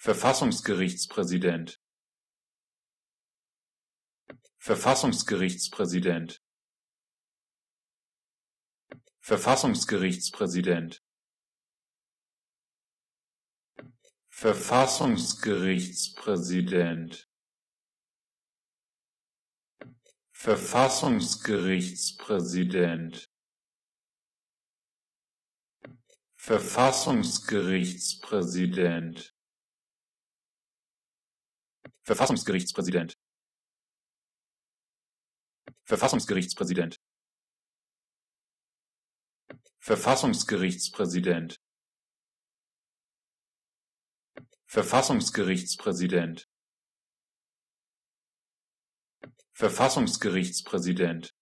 Verfassungsgerichtspräsident. Verfassungsgerichtspräsident. Verfassungsgerichtspräsident. Verfassungsgerichtspräsident. Verfassungsgerichtspräsident. Verfassungsgerichtspräsident Verfassungsgerichtspräsident. Verfassungsgerichtspräsident. Verfassungsgerichtspräsident. Verfassungsgerichtspräsident. Verfassungsgerichtspräsident